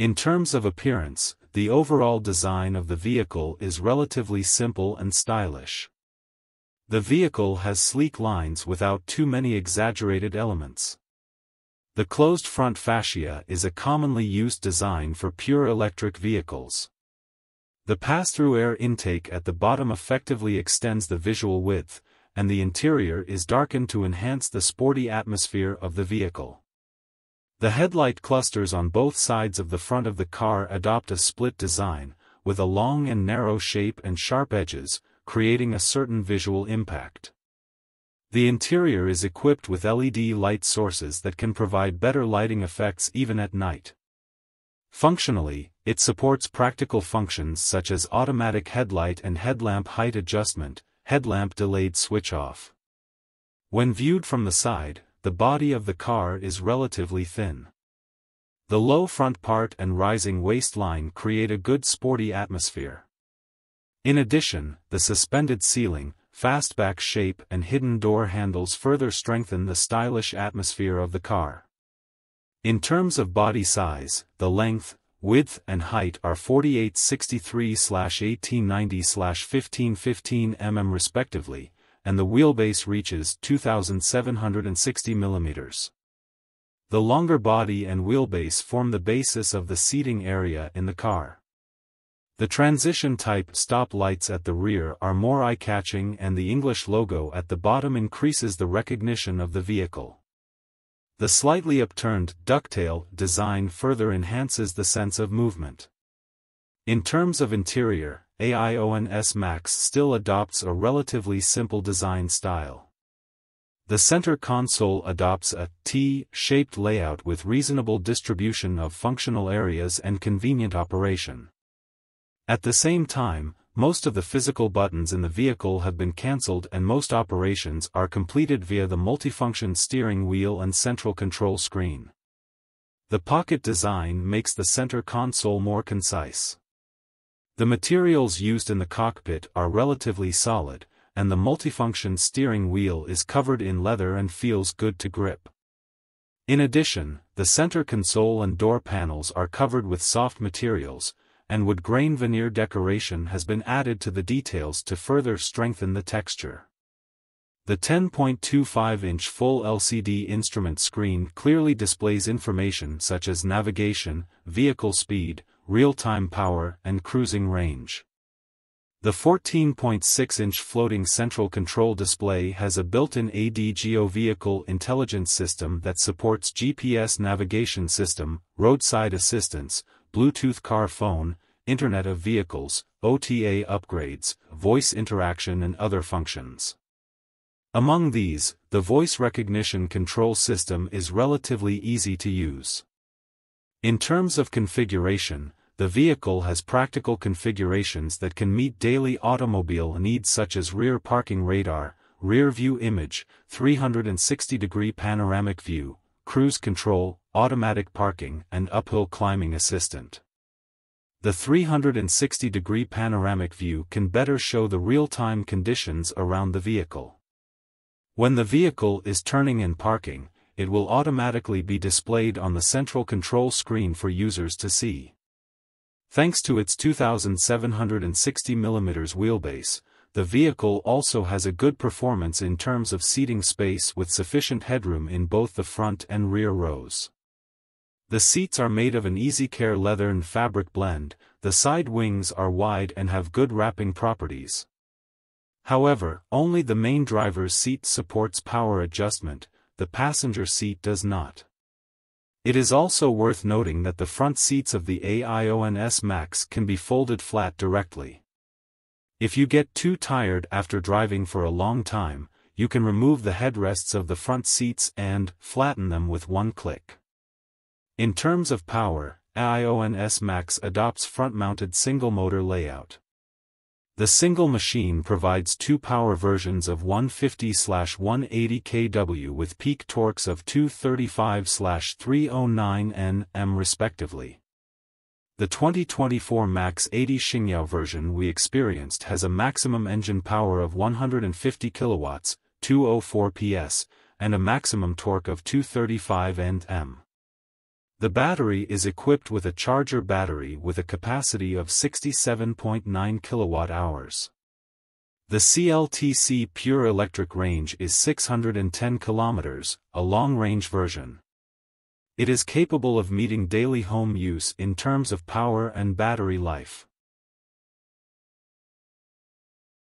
In terms of appearance, the overall design of the vehicle is relatively simple and stylish. The vehicle has sleek lines without too many exaggerated elements. The closed front fascia is a commonly used design for pure electric vehicles. The pass-through air intake at the bottom effectively extends the visual width, and the interior is darkened to enhance the sporty atmosphere of the vehicle. The headlight clusters on both sides of the front of the car adopt a split design, with a long and narrow shape and sharp edges, creating a certain visual impact. The interior is equipped with LED light sources that can provide better lighting effects even at night. Functionally, it supports practical functions such as automatic headlight and headlamp height adjustment, headlamp delayed switch off. When viewed from the side, the body of the car is relatively thin. The low front part and rising waistline create a good sporty atmosphere. In addition, the suspended ceiling, fastback shape and hidden door handles further strengthen the stylish atmosphere of the car. In terms of body size, the length, width and height are 4863-1890-1515 mm respectively, and the wheelbase reaches 2,760 mm. The longer body and wheelbase form the basis of the seating area in the car. The transition-type stop lights at the rear are more eye-catching and the English logo at the bottom increases the recognition of the vehicle. The slightly upturned ducktail design further enhances the sense of movement. In terms of interior, AION-S Max still adopts a relatively simple design style. The center console adopts a T-shaped layout with reasonable distribution of functional areas and convenient operation. At the same time, most of the physical buttons in the vehicle have been cancelled and most operations are completed via the multifunction steering wheel and central control screen. The pocket design makes the center console more concise. The materials used in the cockpit are relatively solid, and the multifunction steering wheel is covered in leather and feels good to grip. In addition, the center console and door panels are covered with soft materials, and wood grain veneer decoration has been added to the details to further strengthen the texture. The 10.25-inch full LCD instrument screen clearly displays information such as navigation, vehicle speed, real-time power and cruising range. The 14.6-inch floating central control display has a built-in ADiGO vehicle intelligence system that supports GPS navigation system, roadside assistance, Bluetooth car phone, Internet of Vehicles, OTA upgrades, voice interaction and other functions. Among these, the voice recognition control system is relatively easy to use. In terms of configuration, the vehicle has practical configurations that can meet daily automobile needs such as rear parking radar, rear view image, 360-degree panoramic view, cruise control, automatic parking and uphill climbing assistant. The 360-degree panoramic view can better show the real-time conditions around the vehicle. When the vehicle is turning and parking, it will automatically be displayed on the central control screen for users to see. Thanks to its 2,760mm wheelbase, the vehicle also has a good performance in terms of seating space with sufficient headroom in both the front and rear rows. The seats are made of an easy care leather and fabric blend, the side wings are wide and have good wrapping properties. However, only the main driver's seat supports power adjustment, the passenger seat does not. It is also worth noting that the front seats of the AION-S Max can be folded flat directly. If you get too tired after driving for a long time, you can remove the headrests of the front seats and flatten them with one click. In terms of power, AION-S Max adopts front-mounted single-motor layout. The single machine provides two power versions of 150-180 kW with peak torques of 235-309 Nm respectively. The 2024 Max 80 Xingyao version we experienced has a maximum engine power of 150 kW, 204 PS, and a maximum torque of 235 Nm. The battery is equipped with a charger battery with a capacity of 67.9 kWh. The CLTC pure electric range is 610 km, a long-range version. It is capable of meeting daily home use in terms of power and battery life.